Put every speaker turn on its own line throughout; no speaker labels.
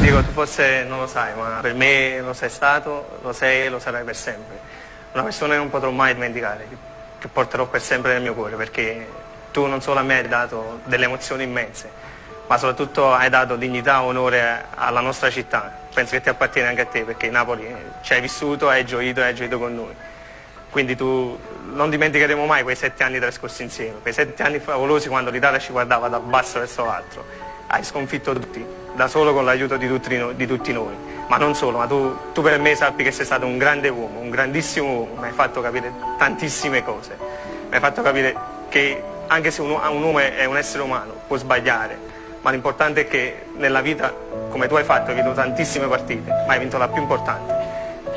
Dico, tu forse non lo sai, ma per me lo sei stato, lo sei e lo sarai per sempre. Una persona che non potrò mai dimenticare, che porterò per sempre nel mio cuore, perché tu non solo a me hai dato delle emozioni immense, ma soprattutto hai dato dignità e onore alla nostra città. Penso che ti appartiene anche a te, perché Napoli ci hai vissuto, hai gioito e hai gioito con noi. Quindi tu non dimenticheremo mai quei sette anni trascorsi insieme, quei sette anni favolosi quando l'Italia ci guardava da basso verso l'altro. Hai sconfitto tutti, da solo con l'aiuto di, di, tutti noi. Ma non solo, ma tu, tu, per me sappi che sei stato un grande uomo, un grandissimo uomo, mi hai fatto capire tantissime cose. Mi hai fatto capire che anche se un, un uomo è un essere umano, può sbagliare, ma l'importante è che nella vita, come tu hai fatto, hai vinto tantissime partite, ma hai vinto la più importante,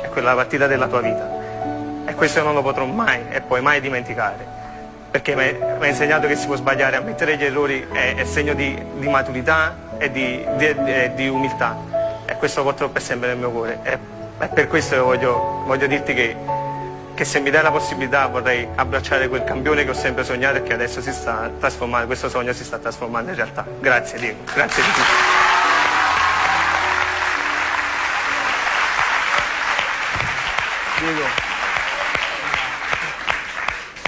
è quella partita della tua vita e questo io non lo potrò mai e poi mai dimenticare, perché mi ha insegnato che si può sbagliare, ammettere gli errori è, è segno di, di, maturità e di, di, di, umiltà e questo porterò per sempre nel mio cuore e, e per questo voglio, voglio dirti che, che, se mi dai la possibilità vorrei abbracciare quel campione che ho sempre sognato e che adesso si sta trasformando, questo sogno si sta trasformando in realtà. Grazie Diego, grazie di tutto.
Diego.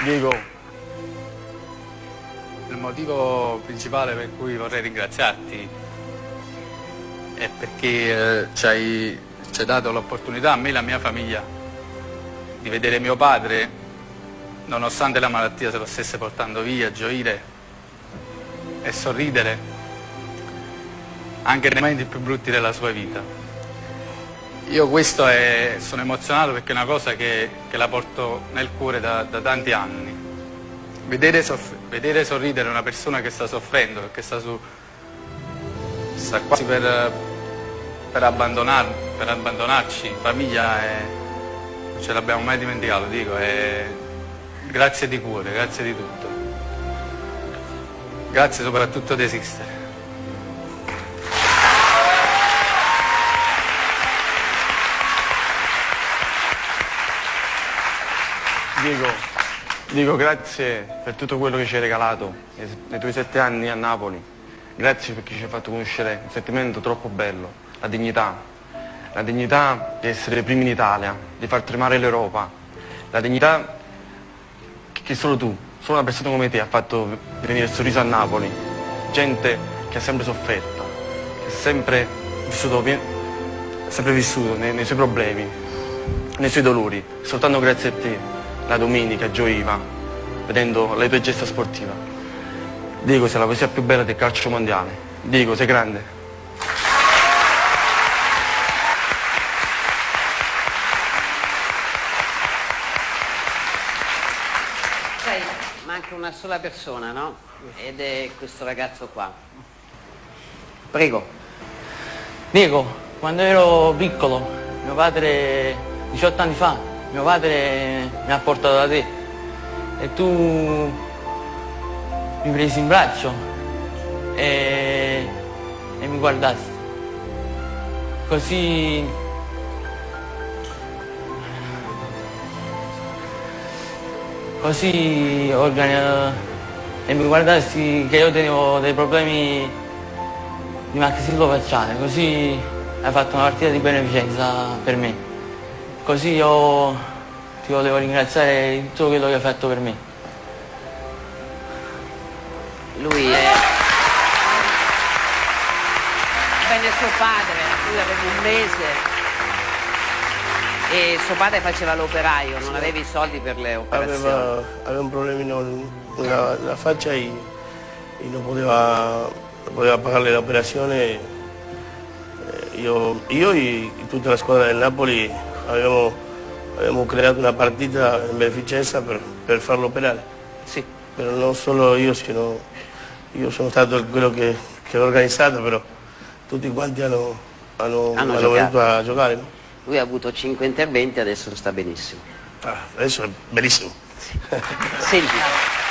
Diego.
Il motivo principale per cui vorrei ringraziarti è perché eh, ci, hai, hai dato l'opportunità a me e alla mia famiglia di vedere mio padre, nonostante la malattia se lo stesse portando via, gioire e sorridere anche nei momenti più brutti della sua vita. Io questo è, sono emozionato perché è una cosa che, che la porto nel cuore da, da tanti anni. Vedere, vedere, sorridere una persona che sta soffrendo, che sta, su, sta quasi per, per, abbandonar, per abbandonarci in famiglia, è, non ce l'abbiamo mai dimenticato, dico, è, grazie di cuore, grazie di tutto. Grazie soprattutto di esistere.
Diego, dico grazie per tutto quello che ci hai regalato nei tuoi sette anni a Napoli. Grazie perché ci hai fatto conoscere un sentimento troppo bello, la dignità. La dignità di essere primi in Italia, di far tremare l'Europa. La dignità che solo tu, solo una persona come te ha fatto venire il sorriso a Napoli. Gente che ha sempre sofferto, che ha sempre vissuto, sempre vissuto nei, nei suoi problemi, nei suoi dolori. Soltanto grazie a te la domenica gioiva vedendo le tue gesta sportive. Dico sei la poesia più bella del calcio mondiale. Dico sei grande.
Sai, manca una sola persona, no? Ed è questo ragazzo qua. Prego.
Diego, quando ero piccolo, mio padre 18 anni fa mio padre mi ha portato da te e tu mi presi in braccio e, e mi guardasti. Così così organi- e mi guardasti che io tenevo dei problemi di maxillo facciale, così hai fatto una partita di beneficenza per me. Così io ti volevo ringraziare di tutto quello che hai fatto per me.
Lui è... Venne suo padre, lui aveva un mese e suo padre faceva l'operaio, non aveva i soldi per le operazioni.
Aveva, aveva un problemino nella, faccia e, e non poteva, poteva pagare l'operazione. Eh, io, io e tutta la squadra del Napoli Abbiamo, abbiamo, creato una partita in beneficenza per, per farlo operare.
Sì.
Però non solo io, sino io sono stato quello che, che l'ho organizzato, però tutti quanti hanno, hanno, hanno, hanno venuto a giocare. No?
Lui ha avuto 5 interventi, adesso sta benissimo.
Ah, adesso è benissimo.
Senti.